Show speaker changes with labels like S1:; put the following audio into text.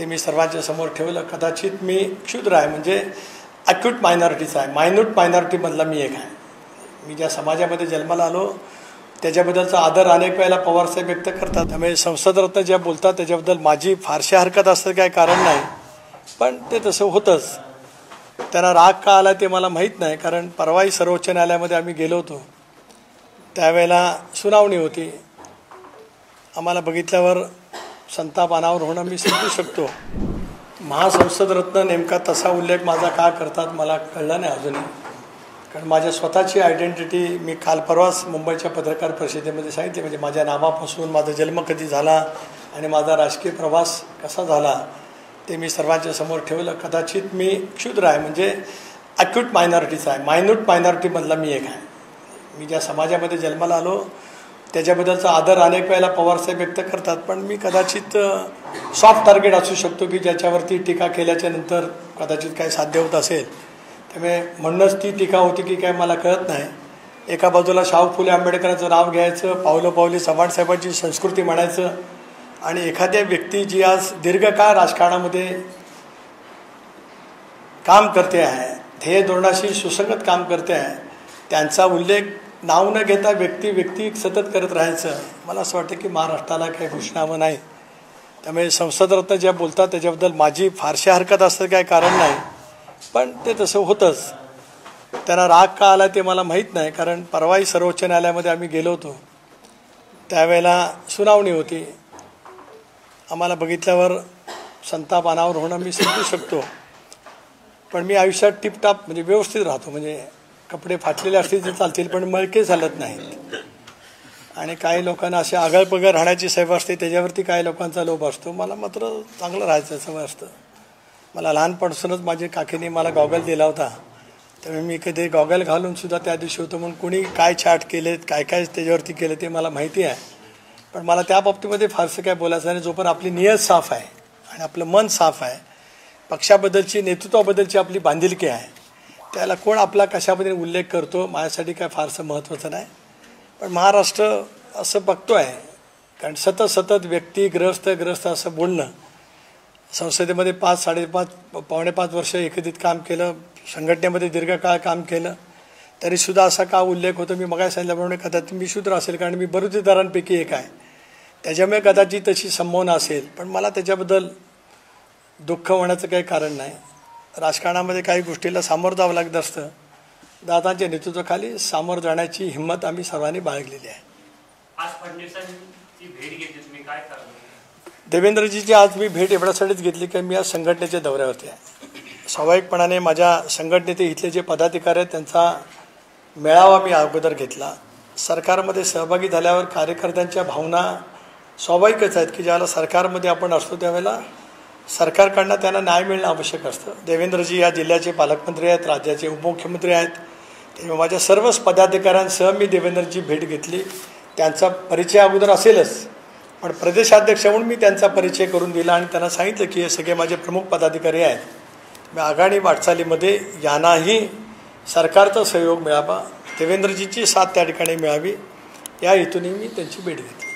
S1: ते मी सर्वांच्या समोर ठेवलं. कदाचित मी क्षुद्र आहे म्हणजे अक्यूट मायनॉरिटीचा आहे. मायन्यूट मायनॉरिटीमधला मी एक आहे. मी ज्या समाजामध्ये जन्माला आलो त्याच्याबद्दलचा आदर अनेक वेळेला पवारसाहेब व्यक्त करतात. त्यामुळे संसदरत्न ज्या बोलतात त्याच्याबद्दल माझी फारशी हरकत असतं काय कारण नाही. पण ते तसं होतंच. त्यांना राग का आला ते मला माहीत नाही कारण परवाही सर्वोच्च न्यायालयामध्ये आम्ही गेलो होतो. त्यावेळेला सुनावणी होती. आम्हाला बघितल्यावर संताप अनावर होणं मी समजू शकतो. महासंसदरत्न नेमका तसा उल्लेख माझा का करतात मला कळलं नाही अजूनही. कारण माझ्या स्वतःची आयडेंटिटी मी काल परवाच मुंबईच्या पत्रकार परिषदेमध्ये सांगितली. म्हणजे माझ्या नावापासून माझा जन्म कधी झाला आणि माझा राजकीय प्रवास कसा झाला ते मी सर्वांच्या समोर ठेवलं. कदाचित मी क्षुद्र आहे म्हणजे अक्यूट मायनॉरिटीचा आहे. मायन्यूट मायनॉरिटीमधला मी एक आहे. मी ज्या समाजामध्ये जन्माला आलो त्याच्याबद्दलचा आदर अनेक वेळेला पवारसाहेब व्यक्त करतात पण मी कदाचित सॉफ्ट टार्गेट असू शकतो की ज्याच्यावरती टीका केल्याच्यानंतर कदाचित काय साध्य होत असेल. त्यामुळे म्हणूनच ती टीका होती की काय मला कळत नाही. एका बाजूला शाहू फुले आंबेडकरांचं नाव घ्यायचं पावलं पावली चव्हाणसाहेबांची संस्कृती म्हणायचं आणि एखाद्या व्यक्ती जी आज दीर्घकाळ राजकारणामध्ये काम करते आहे ध्येय धोरणाशी सुसंगत काम करते आहे त्यांचा उल्लेख नाव न घेता व्यक्ती व्यक्ती सतत करत राहायचं. मला असं वाटतं की महाराष्ट्राला काही घोषणावं नाही. त्यामुळे संसदरत्न ज्या बोलतात त्याच्याबद्दल माझी फारशी हरकत असतं काय कारण नाही. पण ते तसं होतंच. त्यांना राग का आला ते मला माहीत नाही कारण परवाही सर्वोच्च न्यायालयामध्ये आम्ही गेलो होतो. त्यावेळेला सुनावणी होती. आम्हाला बघितल्यावर संताप अनावर होणं मी समजू शकतो. पण मी आयुष्यात टिपटाप म्हणजे व्यवस्थित राहतो. म्हणजे कपडे फाटलेले असतील तर चालतील पण मळके चालत नाहीत. आणि काही लोकांना असे आगळपगळ राहण्याची सवय असते त्याच्यावरती काही लोकांचा लोभ असतो. मला मात्र चांगलं राहायचं सवय असतं. मला लहानपणापासूनच माझी काकीने मला गॉगल दिला होता. त्यामुळे मी कधी गॉगल घालून सुद्धा त्या दिवशी होतो म्हणून कुणी काय छाट केलेत काय काय त्याच्यावरती केलं ते मला माहिती आहे. पण मला त्या बाबतीमध्ये फारसं काय बोलायचं नाही जोपर्यंत आपली नियत साफ आहे आणि आपलं मन साफ आहे. पक्षाबद्दलची नेतृत्वाबद्दलची आपली बांधिलकी आहे. त्याला कोण आपला कशामध्ये उल्लेख करतो माझ्यासाठी काय फारसं महत्त्वाचं नाही. पण महाराष्ट्र असं बघतो आहे कारण सतत सतत व्यक्ती ग्रस्त ग्रस्त असं बोलणं संसदेमध्ये पाच साडेपाच पावणे पाच वर्ष एकत्रित काम केलं संघटनेमध्ये दीर्घकाळ काम केलं तरीसुद्धा असा का उल्लेख होतो मी मगाय सांगितल्याप्रमाणे कदाचित मी शूद्र असेल कारण मी बरुतेदारांपैकी एक आहे. त्याच्यामुळे कदाचित तशी संभावना असेल पण मला त्याच्याबद्दल दुःख होण्याचं काही कारण नाही. राजकारणामध्ये काही गोष्टीला सामोरं जावं लागत असतं. दादांच्या नेतृत्वाखाली सामोरं जाण्याची हिंमत आम्ही सर्वांनी बाळगलेली आहे. देवेंद्रजीची आज मी भेट एवढ्यासाठीच घेतली की मी आज संघटनेच्या दौऱ्यावरती आहे. स्वाभाविकपणाने माझ्या संघटनेचे इथले जे पदाधिकारी आहेत त्यांचा मेळावा मी अगोदर घेतला. सरकारमध्ये सहभागी झाल्यावर कार्यकर्त्यांच्या भावना स्वाभाविकच आहेत की ज्यावेळेला सरकारमध्ये आपण असतो त्यावेळेला सरकारकडनं त्यांना न्याय मिळणं आवश्यक असतं. देवेंद्रजी या जिल्ह्याचे पालकमंत्री आहेत राज्याचे उपमुख्यमंत्री आहेत. तेव्हा माझ्या सर्वच पदाधिकाऱ्यांसह मी देवेंद्रजी भेट घेतली. त्यांचा परिचय अगोदर असेलच. पण प्रदेशाध्यक्ष म्हणून मी त्यांचा परिचय करून दिला आणि त्यांना सांगितलं की हे सगळे माझे प्रमुख पदाधिकारी आहेत. मी आघाडी वाटचालीमध्ये यांनाही सरकारचा सहयोग मिळावा. देवेंद्रजीची साथ त्या ठिकाणी मिळावी. या हेतूने मी त्यांची भेट घेतली.